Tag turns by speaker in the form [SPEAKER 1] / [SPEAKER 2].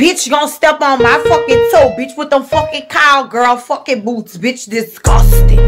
[SPEAKER 1] Bitch, you gonna step on my fucking toe, bitch, with them fucking cowgirl fucking boots, bitch, disgusting.